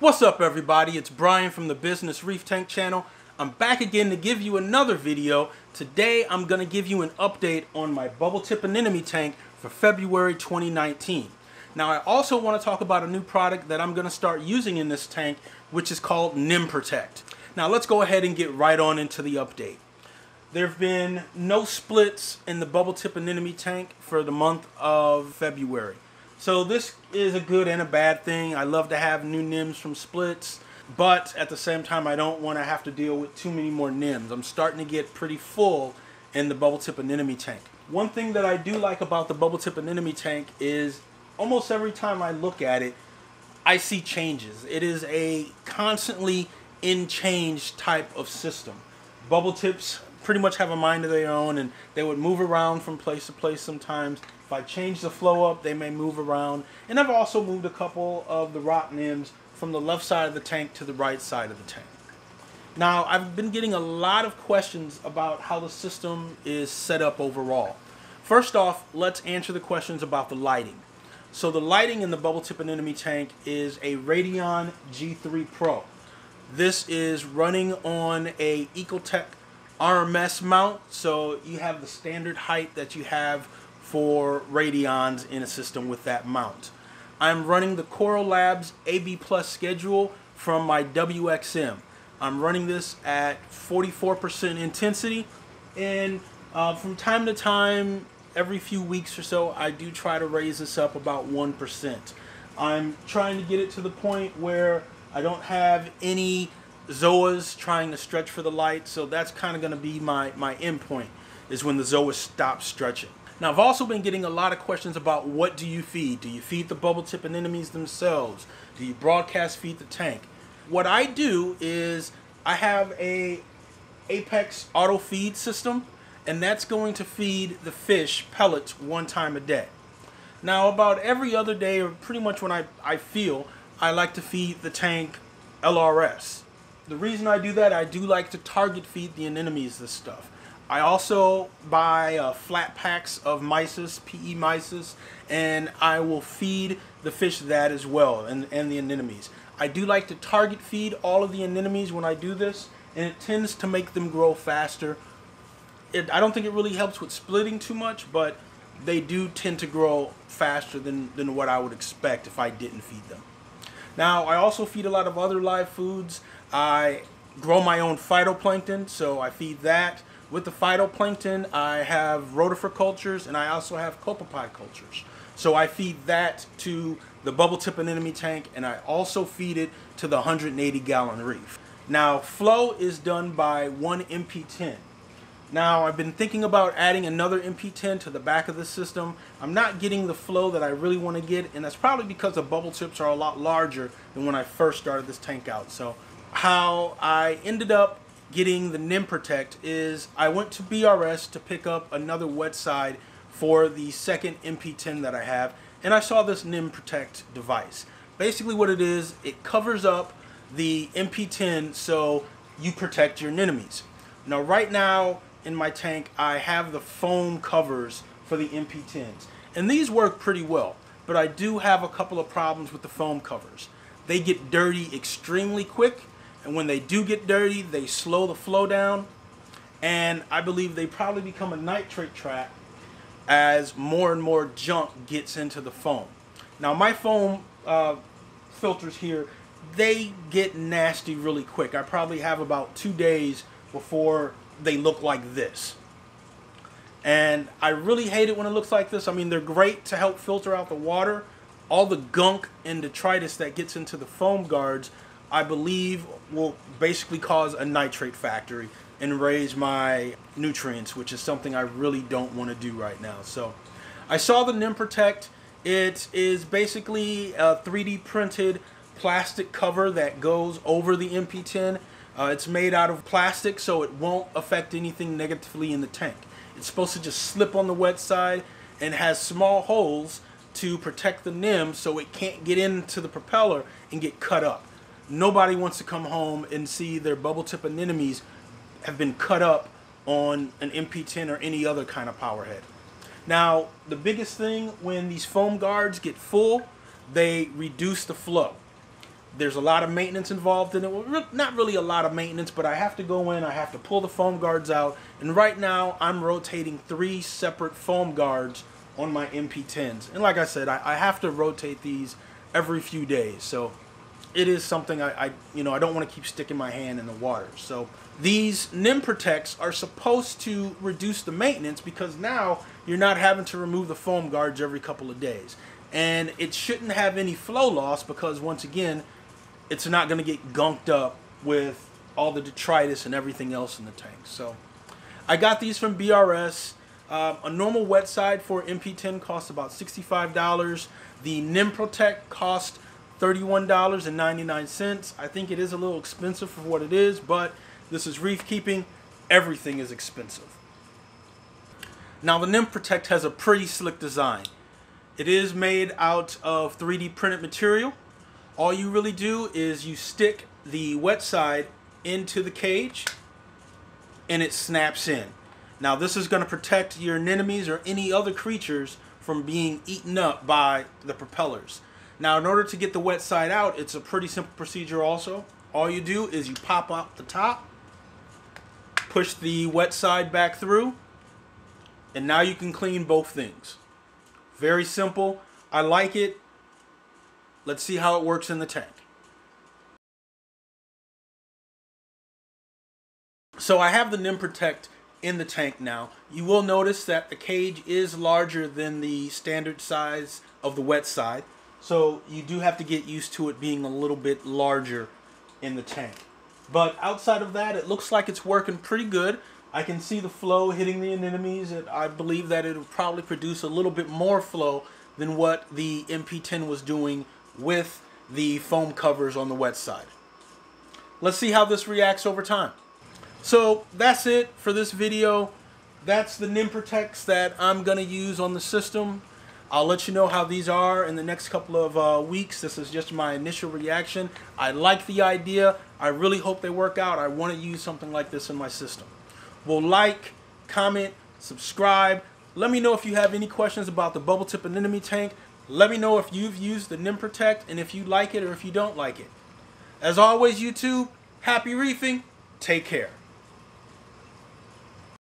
What's up everybody? It's Bryan from the Bizness Reef Tank channel. I'm back again to give you another video. Today I'm going to give you an update on my bubble tip anemone tank for February 2019. Now I also want to talk about a new product that I'm going to start using in this tank which is called NemProtect. Now let's go ahead and get right on into the update. There have been no splits in the bubble tip anemone tank for the month of February. So this is a good and a bad thing. I love to have new NEMs from splits, but at the same time I don't want to have to deal with too many more NEMs. I'm starting to get pretty full in the bubble tip anemone tank. One thing that I do like about the bubble tip anemone tank is almost every time I look at it, I see changes. It is a constantly in change type of system. Bubble tips pretty much have a mind of their own and they would move around from place to place sometimes. If I change the flow up, they may move around. And I've also moved a couple of the rock NEMs from the left side of the tank to the right side of the tank. Now, I've been getting a lot of questions about how the system is set up overall. First off, let's answer the questions about the lighting. So the lighting in the bubble tip anemone tank is a Radion G3 Pro. This is running on a Ecotech RMS mount, so you have the standard height that you have for Radions in a system with that mount. I'm running the Coral Labs AB Plus schedule from my WXM. I'm running this at 44% intensity, and uh, from time to time, every few weeks or so, I do try to raise this up about 1%. I'm trying to get it to the point where I don't have any Zoas trying to stretch for the light, so that's kind of going to be my, my end point, is when the Zoas stop stretching. Now, I've also been getting a lot of questions about what do you feed? Do you feed the bubble tip anemones themselves? Do you broadcast feed the tank? What I do is I have a Apex auto feed system, and that's going to feed the fish pellets one time a day. Now, about every other day, or pretty much when I, I feel, I like to feed the tank LRS the reason I do that, I do like to target feed the anemones this stuff. I also buy uh, flat packs of mysis, PE mysis, and I will feed the fish that as well, and, and the anemones. I do like to target feed all of the anemones when I do this, and it tends to make them grow faster. It, I don't think it really helps with splitting too much, but they do tend to grow faster than, than what I would expect if I didn't feed them. Now, I also feed a lot of other live foods. I grow my own phytoplankton, so I feed that. With the phytoplankton, I have rotifer cultures and I also have copepod cultures. So I feed that to the bubble tip anemone tank and I also feed it to the 180 gallon reef. Now flow is done by one MP10. Now I've been thinking about adding another MP10 to the back of the system. I'm not getting the flow that I really want to get and that's probably because the bubble tips are a lot larger than when I first started this tank out. So how I ended up getting the NemProtect is I went to BRS to pick up another wet side for the second MP10 that I have and I saw this NemProtect device. Basically what it is, it covers up the MP10 so you protect your anemones. Now right now in my tank I have the foam covers for the MP10s and these work pretty well but I do have a couple of problems with the foam covers. They get dirty extremely quick and when they do get dirty, they slow the flow down. And I believe they probably become a nitrate trap as more and more junk gets into the foam. Now my foam uh, filters here, they get nasty really quick. I probably have about two days before they look like this. And I really hate it when it looks like this. I mean, they're great to help filter out the water. All the gunk and detritus that gets into the foam guards I believe will basically cause a nitrate factory and raise my nutrients, which is something I really don't want to do right now. So I saw the NemProtect. It is basically a 3D printed plastic cover that goes over the MP10. Uh, it's made out of plastic so it won't affect anything negatively in the tank. It's supposed to just slip on the wet side and has small holes to protect the NEM so it can't get into the propeller and get cut up nobody wants to come home and see their bubble tip anemones have been cut up on an MP10 or any other kind of power head. Now, the biggest thing when these foam guards get full, they reduce the flow. There's a lot of maintenance involved in it. Well, not really a lot of maintenance, but I have to go in, I have to pull the foam guards out. And right now, I'm rotating three separate foam guards on my MP10s. And like I said, I, I have to rotate these every few days. So it is something I, I you know, I don't want to keep sticking my hand in the water. So these NemProtects are supposed to reduce the maintenance because now you're not having to remove the foam guards every couple of days. And it shouldn't have any flow loss because once again, it's not going to get gunked up with all the detritus and everything else in the tank. So I got these from BRS. Um, a normal wet side for MP10 costs about $65. The NemProtect cost $31.99. I think it is a little expensive for what it is, but this is reef keeping. Everything is expensive. Now the NemProtect has a pretty slick design. It is made out of 3D printed material. All you really do is you stick the wet side into the cage and it snaps in. Now this is going to protect your anemones or any other creatures from being eaten up by the propellers. Now in order to get the wet side out, it's a pretty simple procedure also. All you do is you pop out the top, push the wet side back through, and now you can clean both things. Very simple. I like it. Let's see how it works in the tank. So I have the NemProtect in the tank now. You will notice that the cage is larger than the standard size of the wet side. So you do have to get used to it being a little bit larger in the tank. But outside of that, it looks like it's working pretty good. I can see the flow hitting the anemones. And I believe that it'll probably produce a little bit more flow than what the MP10 was doing with the foam covers on the wet side. Let's see how this reacts over time. So that's it for this video. That's the NIM that I'm going to use on the system. I'll let you know how these are in the next couple of uh, weeks. This is just my initial reaction. I like the idea. I really hope they work out. I want to use something like this in my system. Well, like, comment, subscribe. Let me know if you have any questions about the bubble tip anemone tank. Let me know if you've used the NemProtect and if you like it or if you don't like it. As always, YouTube, happy reefing. Take care.